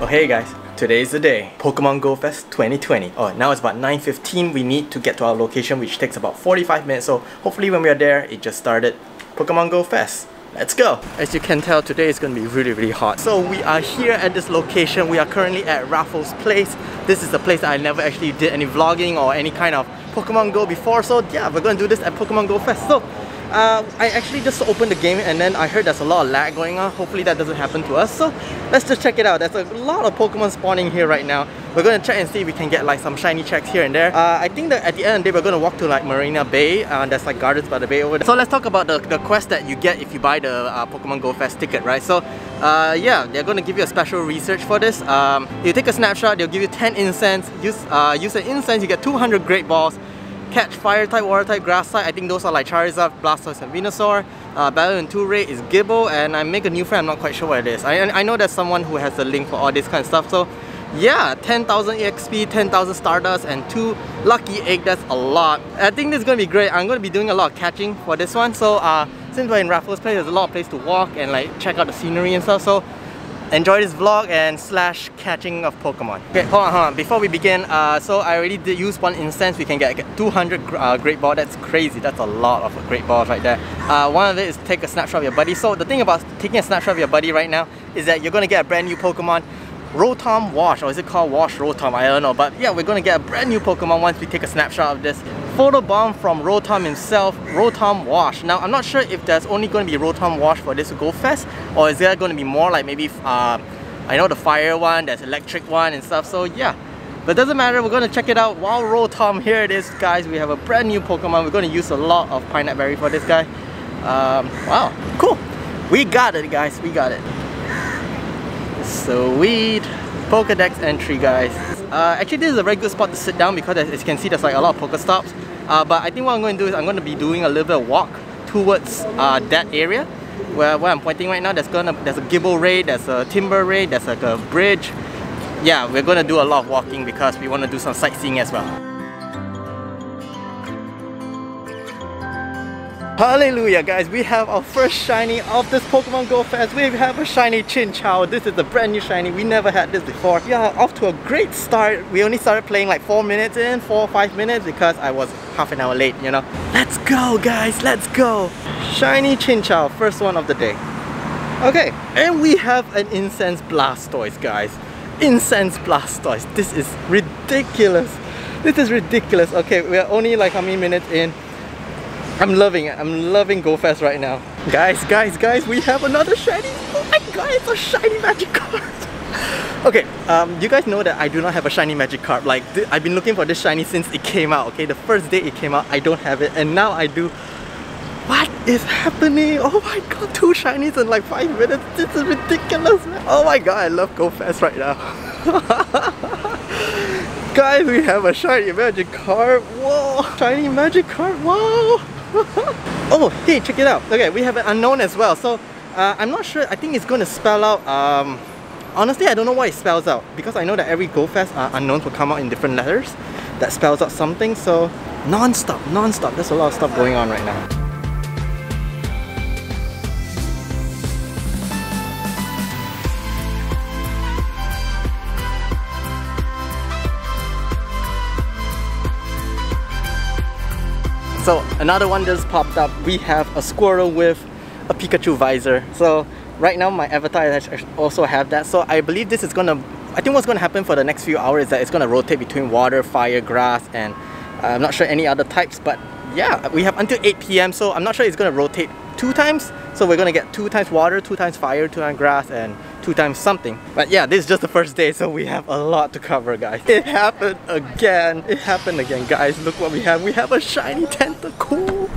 Oh hey guys, today's the day. Pokemon Go Fest 2020. Oh, now it's about 9.15. We need to get to our location which takes about 45 minutes. So hopefully when we are there, it just started. Pokemon Go Fest. Let's go! As you can tell, today is going to be really really hot. So we are here at this location. We are currently at Raffles Place. This is the place that I never actually did any vlogging or any kind of Pokemon Go before. So yeah, we're going to do this at Pokemon Go Fest. So uh, I actually just opened the game and then I heard there's a lot of lag going on. Hopefully that doesn't happen to us. So let's just check it out. There's a lot of Pokemon spawning here right now. We're going to check and see if we can get like some shiny checks here and there. Uh, I think that at the end of the day we're going to walk to like Marina Bay. Uh, there's like gardens by the bay over there. So let's talk about the, the quest that you get if you buy the uh, Pokemon Go Fest ticket, right? So uh, yeah, they're going to give you a special research for this. Um, you take a snapshot, they'll give you 10 incense. Use, uh, use an incense, you get 200 Great Balls catch fire type, water type, grass type. I think those are like Charizard, Blastoise, and Venusaur. Uh, Battle 2 rate is Gible, and I make a new friend, I'm not quite sure what it is. I, I know there's someone who has a link for all this kind of stuff, so yeah, 10,000 EXP, 10,000 Stardust, and 2 Lucky Egg, that's a lot. I think this is going to be great. I'm going to be doing a lot of catching for this one, so uh, since we're in Raffles Place, there's a lot of place to walk and like check out the scenery and stuff, so enjoy this vlog and slash catching of Pokemon. Okay, hold on, hold on. Before we begin, uh, so I already did use one incense. We can get, get 200 uh, Great Ball. That's crazy. That's a lot of Great Balls right there. Uh, one of it is take a snapshot of your buddy. So the thing about taking a snapshot of your buddy right now is that you're going to get a brand new Pokemon Rotom Wash, or is it called Wash Rotom? I don't know, but yeah, we're gonna get a brand new Pokemon once we take a snapshot of this. Photo bomb from Rotom himself, Rotom Wash. Now, I'm not sure if there's only gonna be Rotom Wash for this Go Fest, or is there gonna be more like maybe, uh, I know the fire one, there's electric one and stuff, so yeah. But doesn't matter, we're gonna check it out. Wow, Rotom, here it is, guys. We have a brand new Pokemon. We're gonna use a lot of Pinap Berry for this guy. Um, wow, cool. We got it, guys, we got it. Sweet! Pokedex entry guys. Uh, actually this is a very good spot to sit down because as you can see there's like a lot of Pokestops. Uh, but I think what I'm going to do is I'm going to be doing a little bit of walk towards uh, that area where, where I'm pointing right now. There's gonna there's a Gible raid, there's a Timburr raid, there's like a bridge. Yeah, we're going to do a lot of walking because we want to do some sightseeing as well. Hallelujah guys, we have our first shiny of this Pokemon Go Fest. We have a shiny Chinchou. This is a brand new shiny. We never had this before. Yeah, off to a great start. We only started playing like 4 minutes in, 4 or 5 minutes because I was half an hour late, you know. Let's go guys, let's go. Shiny Chinchou, first one of the day. Okay, and we have an Incense Blastoise guys. Incense Blastoise. This is ridiculous. This is ridiculous. Okay, we're only like how many minutes in? I'm loving it. I'm loving GoFest right now. Guys, guys, guys, we have another shiny. Oh my god, it's a shiny Magikarp. okay, um, you guys know that I do not have a shiny Magikarp. Like, I've been looking for this shiny since it came out, okay? The first day it came out, I don't have it, and now I do. What is happening? Oh my god, two shinies in like five minutes. This is ridiculous, man. Oh my god, I love GoFest right now. Guys, we have a shiny Magikarp. Whoa, shiny Magikarp. Whoa. oh, hey, check it out. Okay, we have an Unown as well. So, uh, I'm not sure. I think it's going to spell out... Um, honestly, I don't know what it spells out. Because I know that every GoFest uh, Unowns will come out in different letters that spells out something. So, non-stop, non-stop. There's a lot of stuff going on right now. So another one just popped up. We have a Squirtle with a Pikachu visor. So right now my avatar also have that. So I believe this is gonna, I think what's gonna happen for the next few hours is that it's gonna rotate between water, fire, grass, and uh, I'm not sure any other types, but yeah, we have until 8 p.m. So I'm not sure it's gonna rotate two times. So we're gonna get two times water, two times fire, two times grass, and two times something. But yeah, this is just the first day, so we have a lot to cover, guys. It happened again. It happened again, guys. Look what we have. We have a shiny Tentacool.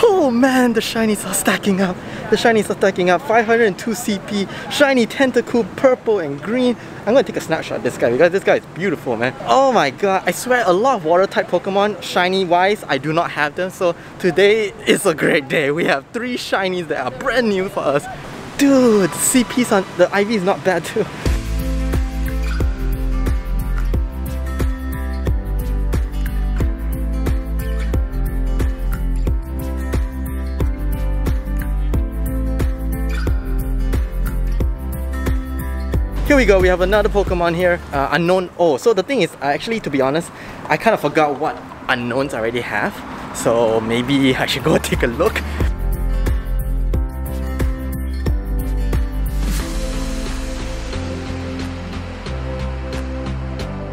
Oh man, the shinies are stacking up. The shinies are stacking up. 502 CP, shiny Tentacool, purple and green. I'm gonna take a snapshot this guy because this guy is beautiful, man. Oh my god, I swear a lot of water type Pokemon, shiny wise, I do not have them. So today is a great day. We have three shinies that are brand new for us. Dude, CP's on the IV is not bad too. Here we go, we have another Pokemon here, uh, Unown Oh. So the thing is, uh, actually to be honest, I kind of forgot what Unowns I already have. So maybe I should go take a look.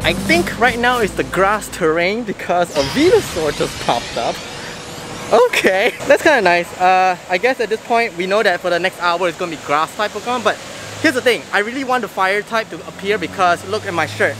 I think right now it's the grass terrain because a Venusaur just popped up. Okay, that's kind of nice. Uh, I guess at this point we know that for the next hour it's going to be grass type Pokemon but here's the thing, I really want the fire type to appear because look at my shirt.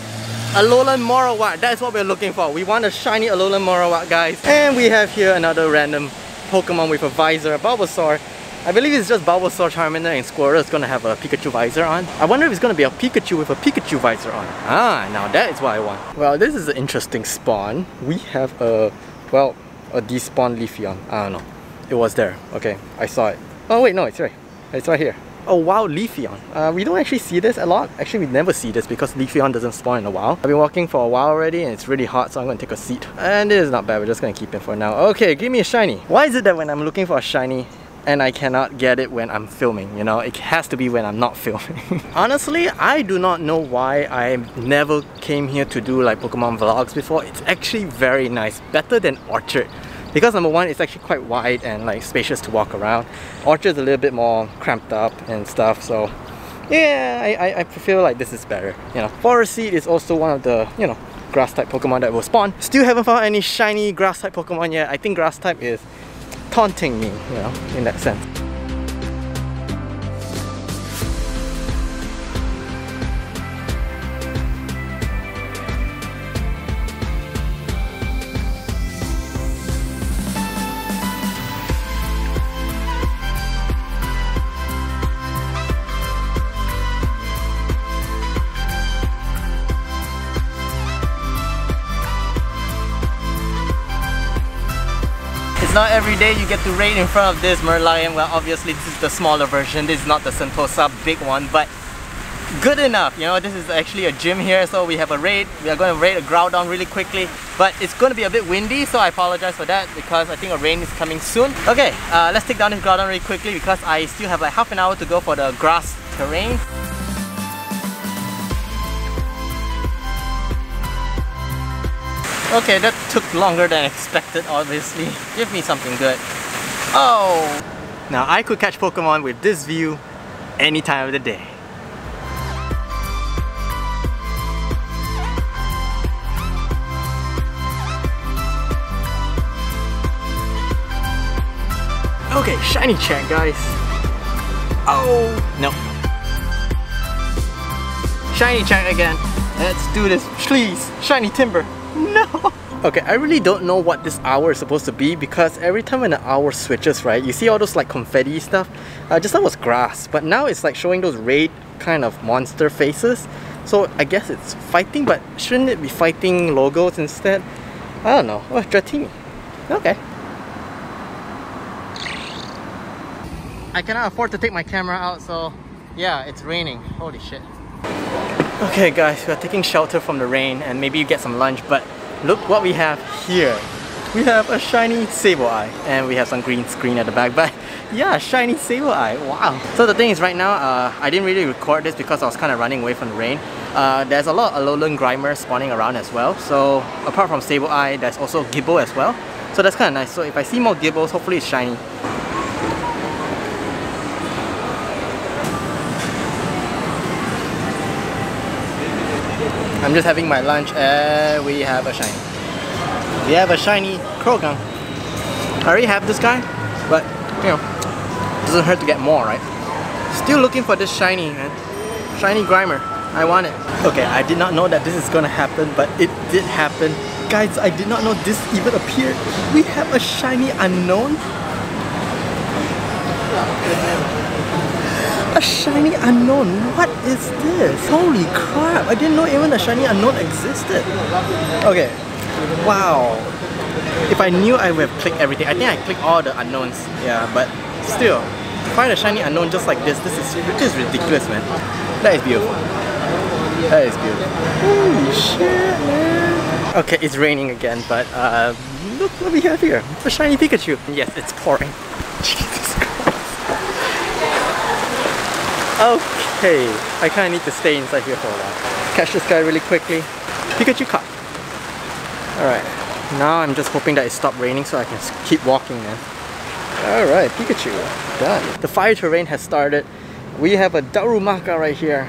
Alolan Marowak, that's what we're looking for. We want a shiny Alolan Marowak guys. And we have here another random Pokemon with a visor, a Bulbasaur. I believe it's just Bulbasaur, Charmander, and Squirtle is gonna have a Pikachu visor on. I wonder if it's gonna be a Pikachu with a Pikachu visor on. Ah, now that is what I want. Well, this is an interesting spawn. We have a, well, a despawn Leafeon. I don't know. It was there. Okay, I saw it. Oh wait, no, it's right. It's right here. Oh wow, Leafeon. Uh, we don't actually see this a lot. Actually, we never see this because Leafeon doesn't spawn in a while. I've been walking for a while already and it's really hot, so I'm gonna take a seat. And it is not bad, we're just gonna keep it for now. Okay, give me a shiny. Why is it that when I'm looking for a shiny, and I cannot get it when I'm filming, you know? It has to be when I'm not filming. Honestly, I do not know why I never came here to do like Pokemon vlogs before. It's actually very nice, better than Orchard. Because number one, it's actually quite wide and like spacious to walk around. Orchard's a little bit more cramped up and stuff, so yeah, I, I, I feel like this is better. You know, Forest Seed is also one of the, you know, grass type Pokemon that will spawn. Still haven't found any shiny grass type Pokemon yet. I think grass type is taunting me, you know, in that sense. Not every day you get to raid in front of this Merlion. Well, obviously this is the smaller version. This is not the Sentosa big one, but good enough. You know, this is actually a gym here, so we have a raid. We are going to raid a Groudon really quickly, but it's going to be a bit windy, so I apologize for that because I think a rain is coming soon. Okay, uh, let's take down this Groudon really quickly because I still have like half an hour to go for the grass terrain. Okay, that took longer than expected, obviously. Give me something good. Oh! Now, I could catch Pokemon with this view any time of the day. Okay, shiny check, guys. Oh, no. Shiny check again. Let's do this, please. Shiny Timburr. No! Okay, I really don't know what this hour is supposed to be because every time when the hour switches, right, you see all those like confetti stuff. Uh, just that was grass, but now it's like showing those red kind of monster faces. So I guess it's fighting, but shouldn't it be fighting logos instead? I don't know. Oh, Dratini. Okay. I cannot afford to take my camera out, so yeah, it's raining. Holy shit. Okay guys, we are taking shelter from the rain and maybe you get some lunch, but look what we have here. We have a shiny Sableye and we have some green screen at the back, but yeah, shiny Sableye, wow. So the thing is right now, uh, I didn't really record this because I was kind of running away from the rain. Uh, there's a lot of Alolan Grimer spawning around as well, so apart from Sableye, there's also Gible as well. So that's kind of nice, so if I see more Gibles, hopefully it's shiny. I'm just having my lunch and we have a shiny. We have a shiny Croagunk. I already have this guy, but you know, doesn't hurt to get more, right? Still looking for this shiny, man. Shiny Grimer. I want it. Okay, I did not know that this is gonna happen, but it did happen. Guys, I did not know this even appeared. We have a shiny Unown. A shiny Unown? What is this? Holy crap. I didn't know even a shiny Unown existed. Okay. Wow. If I knew I would have clicked everything. I think I clicked all the Unowns. Yeah, but still. Find a shiny Unown just like this, this is, this is ridiculous, man. That is beautiful. That is beautiful. Holy shit, man. Okay, it's raining again, but uh, look what we have here. A shiny Pikachu. Yes, it's pouring. Jesus Christ. Okay. I kinda need to stay inside here for a while. Catch this guy really quickly. Pikachu caught. Alright, now I'm just hoping that it stopped raining so I can keep walking man. Alright, Pikachu, done. The fire terrain has started. We have a Darumaka right here.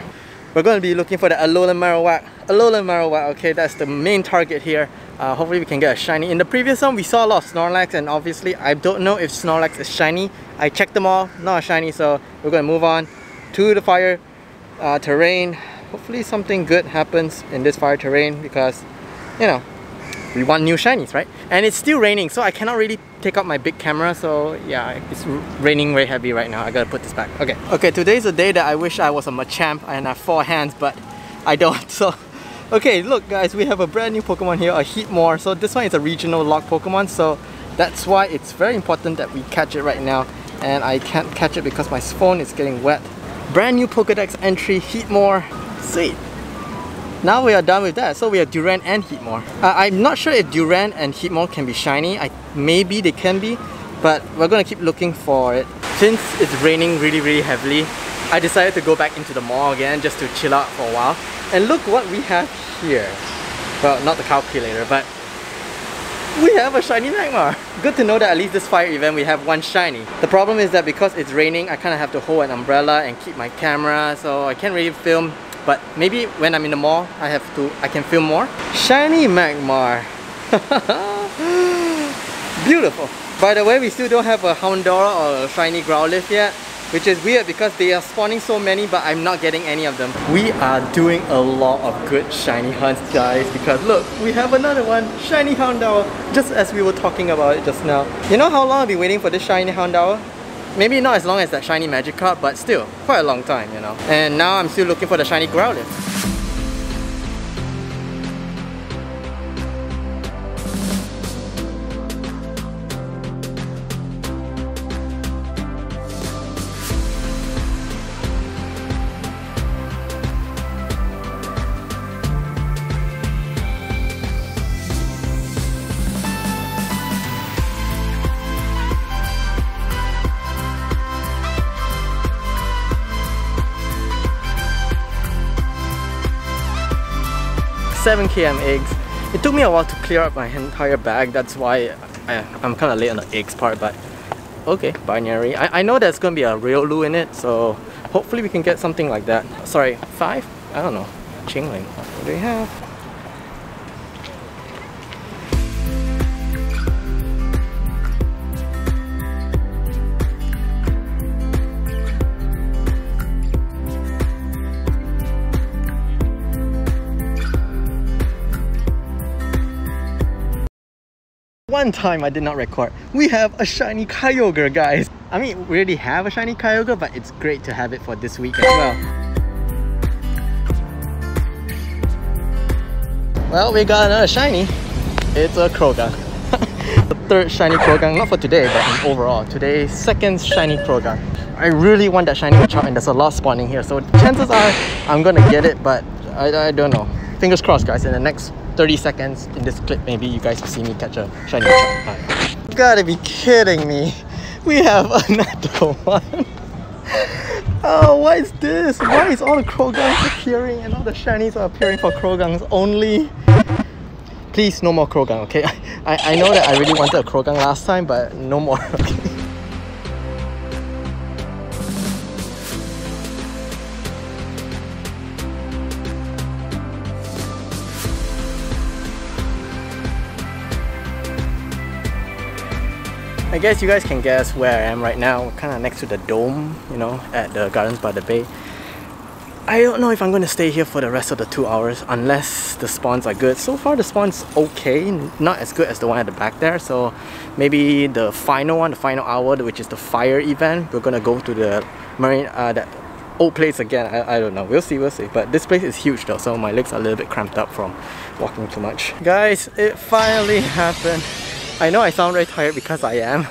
We're going to be looking for the Alolan Marowak. Alolan Marowak, okay, that's the main target here. Uh, hopefully we can get a shiny. In the previous one, we saw a lot of Snorlax and obviously I don't know if Snorlax is shiny. I checked them all, not a shiny, so we're going to move on to the fire uh, terrain. Hopefully something good happens in this fire terrain because, you know, we want new shinies, right? And it's still raining, so I cannot really take out my big camera. So yeah, it's raining very heavy right now. I gotta put this back. Okay. Okay, today's a day that I wish I was a Machamp and I have four hands, but I don't. So, okay, look guys, we have a brand new Pokemon here, a Heatmor. So this one is a regional lock Pokemon. So that's why it's very important that we catch it right now. And I can't catch it because my phone is getting wet. Brand new Pokedex entry, Heatmor. Sweet. Now we are done with that, so we have Durant and Heatmor. Uh, I'm not sure if Durant and Heatmor can be shiny. I, maybe they can be, but we're gonna keep looking for it. Since it's raining really, really heavily, I decided to go back into the mall again just to chill out for a while. And look what we have here. Well, not the calculator, but we have a shiny Magmar. Good to know that at least this fire event we have one shiny. The problem is that because it's raining, I kind of have to hold an umbrella and keep my camera, so I can't really film but maybe when I'm in the mall, I have to, I can film more. Shiny Magmar. Beautiful. By the way, we still don't have a Houndour or a shiny Growlithe yet which is weird because they are spawning so many but I'm not getting any of them. We are doing a lot of good shiny hunts guys because look, we have another one, shiny Houndour, just as we were talking about it just now. You know how long I've been waiting for this shiny Houndour? Maybe not as long as that shiny Magikarp, but still, quite a long time, you know. And now I'm still looking for the shiny Growlithe. 7 km eggs. It took me a while to clear up my entire bag, that's why I, am kind of late on the eggs part, but okay, binary. I, I know there's going to be a real Riolu in it, so hopefully we can get something like that. Sorry, 5? I don't know. Chingling. What do we have? One time I did not record. We have a shiny Kyogre, guys. I mean, we already have a shiny Kyogre, but it's great to have it for this week as well. Well, we got another shiny. It's a Croagunk. the third shiny Croagunk, not for today, but overall. Today's second shiny Croagunk. I really want that shiny Machop and there's a lot spawning here, so chances are I'm gonna get it, but I, I don't know. Fingers crossed guys, in the next 30 seconds in this clip, maybe you guys will see me catch a shiny. You gotta be kidding me. We have another one. Oh, what is this? Why is all the Croagunks appearing and all the shinies are appearing for Croagunks only? Please, no more Croagunk, okay? I, I know that I really wanted a Croagunk last time, but no more? I guess you guys can guess where I am right now. kind of next to the dome, you know, at the Gardens by the Bay. I don't know if I'm going to stay here for the rest of the two hours unless the spawns are good. So far the spawn's okay, not as good as the one at the back there. So maybe the final one, the final hour, which is the fire event, we're going to go to the marine, uh, that old place again. I, I don't know. We'll see, we'll see. But this place is huge though, so my legs are a little bit cramped up from walking too much. Guys, it finally happened. I know I sound very tired because I am,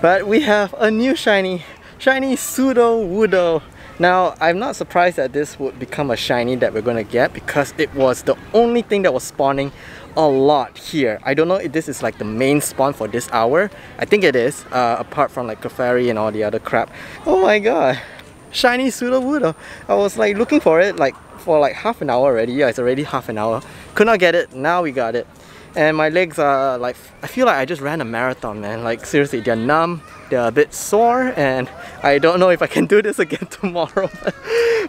but we have a new shiny, shiny Sudowoodo. Now, I'm not surprised that this would become a shiny that we're gonna get because it was the only thing that was spawning a lot here. I don't know if this is like the main spawn for this hour. I think it is, uh, apart from like Clefairy and all the other crap. Oh my god. shiny Sudowoodo. I was like looking for it like for like half an hour already. Yeah, it's already half an hour. Could not get it. Now we got it. And my legs are like, I feel like I just ran a marathon, man. Like seriously, they're numb, they're a bit sore, and I don't know if I can do this again tomorrow.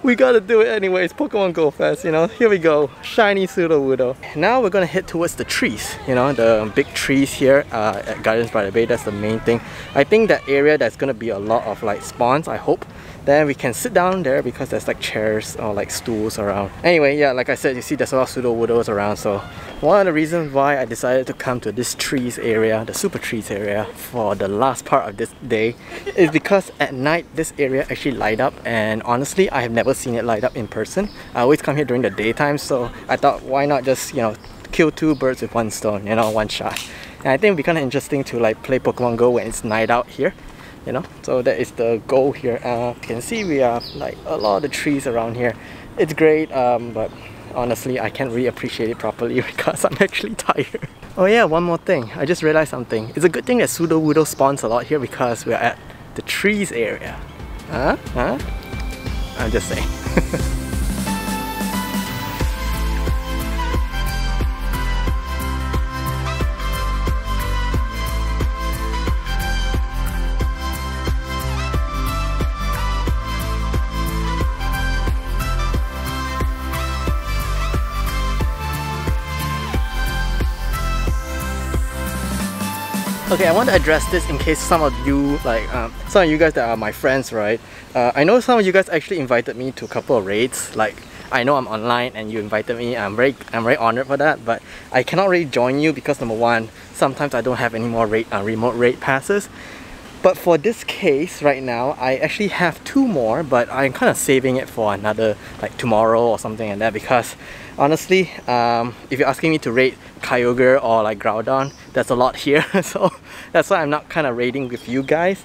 we gotta do it anyways. Pokemon Go Fest, you know. Here we go. Shiny Sudowoodo. Now we're gonna head towards the trees, you know, the big trees here uh, at Gardens by the Bay. That's the main thing. I think that area that's gonna be a lot of like spawns, I hope. Then we can sit down there because there's like chairs or like stools around. Anyway, yeah, like I said, you see there's a lot of pseudo Sudowoodos around. So one of the reasons why I decided to come to this trees area, the super trees area for the last part of this day is because at night this area actually light up and honestly I have never seen it light up in person. I always come here during the daytime so I thought why not just, you know, kill two birds with one stone, you know, one shot. And I think it'd be kind of interesting to like play Pokemon Go when it's night out here you know? So that is the goal here. Uh, you can see we have like a lot of the trees around here. It's great um, but honestly I can't really appreciate it properly because I'm actually tired. Oh yeah one more thing. I just realized something. It's a good thing that Sudowoodo spawns a lot here because we're at the trees area. Huh? huh? I'm just saying Okay, I want to address this in case some of you, like um, some of you guys that are my friends, right? Uh, I know some of you guys actually invited me to a couple of raids. Like, I know I'm online and you invited me. I'm very, I'm very honored for that. But I cannot really join you because number one, sometimes I don't have any more raid, uh, remote raid passes. But for this case right now, I actually have two more, but I'm kind of saving it for another, like tomorrow or something like that because honestly, um, if you're asking me to rate Kyogre or like Groudon, there's a lot here. so that's why I'm not kind of rating with you guys.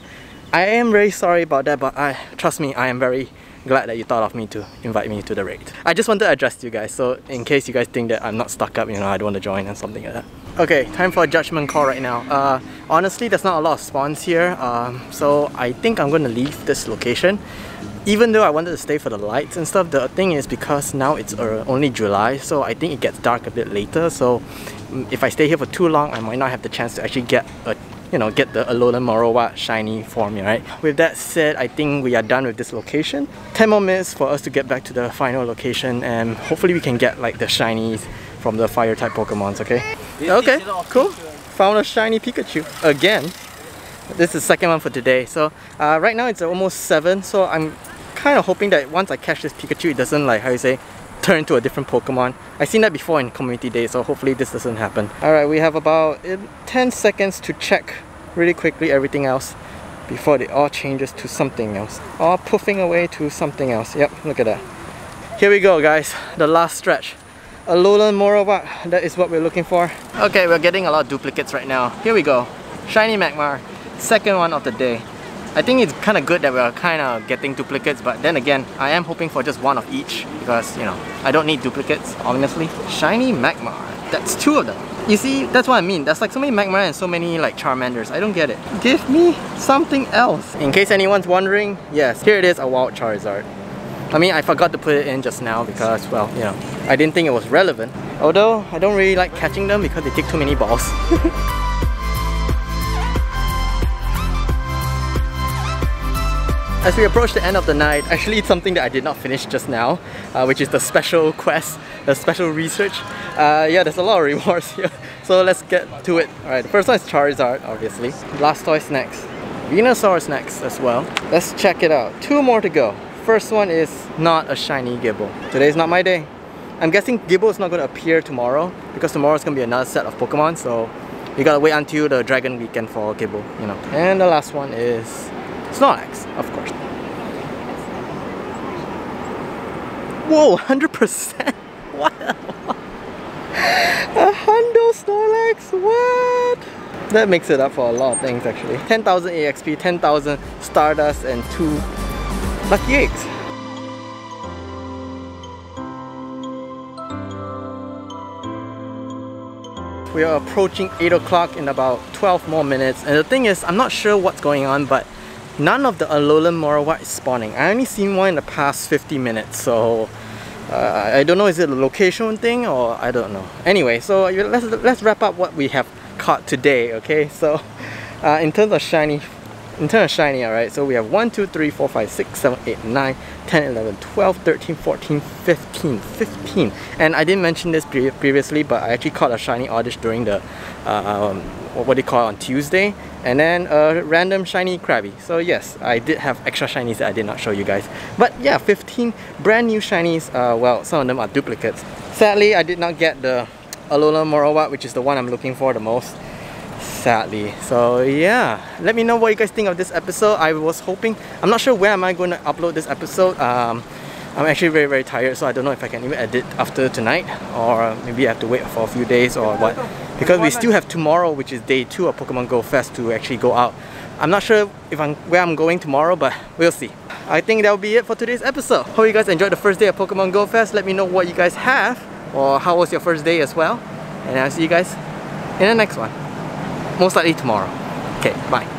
I am very sorry about that, but I trust me, I am very glad that you thought of me to invite me to the raid. I just wanted to address you guys, so in case you guys think that I'm not stuck up, you know, I don't want to join and something like that. Okay, time for a judgment call right now. Uh, honestly, there's not a lot of spawns here, um, so I think I'm going to leave this location. Even though I wanted to stay for the lights and stuff, the thing is because now it's uh, only July, so I think it gets dark a bit later, so mm, if I stay here for too long, I might not have the chance to actually get a you know, get the Alolan Marowak shiny form, right? With that said, I think we are done with this location. 10 more minutes for us to get back to the final location and hopefully we can get like the shinies from the fire type Pokemons, okay? Okay, cool. Found a shiny Pikachu again. This is the second one for today. So uh, right now it's almost 7, so I'm kind of hoping that once I catch this Pikachu, it doesn't like, how you say, turn into a different Pokemon. I've seen that before in community day, so hopefully this doesn't happen. Alright, we have about eh, 10 seconds to check really quickly everything else before it all changes to something else. All puffing away to something else. Yep, look at that. Here we go guys, the last stretch. Alolan Marowak, that is what we're looking for. Okay, we're getting a lot of duplicates right now. Here we go. Shiny Magmar, second one of the day. I think it's kind of good that we're kind of getting duplicates, but then again, I am hoping for just one of each because, you know, I don't need duplicates, honestly. Shiny Magmar, that's two of them. You see, that's what I mean. There's like so many Magmar and so many like Charmanders. I don't get it. Give me something else. In case anyone's wondering, yes, here it is, a Wild Charizard. I mean, I forgot to put it in just now because, well, you know, I didn't think it was relevant. Although, I don't really like catching them because they take too many balls. As we approach the end of the night, actually it's something that I did not finish just now, uh, which is the special quest, the special research. Uh, yeah, there's a lot of rewards here, so let's get to it. Alright, the first one is Charizard, obviously. Blastoise next. Venusaur's next as well. Let's check it out. Two more to go. First one is not a shiny Gible. Today's not my day. I'm guessing Gible is not going to appear tomorrow because tomorrow is going to be another set of Pokemon, so you gotta wait until the Dragon weekend for Gible, you know. And the last one is Snorlax, of course. Whoa, 100%? What? a Hundo Snorlax? What? That makes it up for a lot of things actually. 10,000 EXP, 10,000 Stardust, and 2 Lucky Eggs. We are approaching 8 o'clock in about 12 more minutes and the thing is, I'm not sure what's going on but none of the Alolan Marowak is spawning. I only seen one in the past 50 minutes, so uh, I don't know is it a location thing or I don't know. Anyway, so let's let's wrap up what we have caught today. Okay, so uh, in terms of shiny in terms of shiny, alright, so we have 1, 2, 3, 4, 5, 6, 7, 8, 9, 10, 11, 12, 13, 14, 15, 15. And I didn't mention this pre previously, but I actually caught a shiny oddish during the, uh, um, what do you call it, on Tuesday. And then a random shiny Krabby. So yes, I did have extra shinies that I did not show you guys. But yeah, 15 brand new shinies. Uh, well, some of them are duplicates. Sadly, I did not get the Alolan Marowak, which is the one I'm looking for the most sadly so yeah let me know what you guys think of this episode I was hoping I'm not sure where am I going to upload this episode um, I'm actually very very tired so I don't know if I can even edit after tonight or maybe I have to wait for a few days or what. Because we still have tomorrow which is day 2 of Pokemon Go Fest to actually go out. I'm not sure if I'm where I'm going tomorrow but we'll see. I think that'll be it for today's episode. Hope you guys enjoyed the first day of Pokemon Go Fest. Let me know what you guys have or how was your first day as well. And I'll see you guys in the next one. Most likely tomorrow. Okay, bye.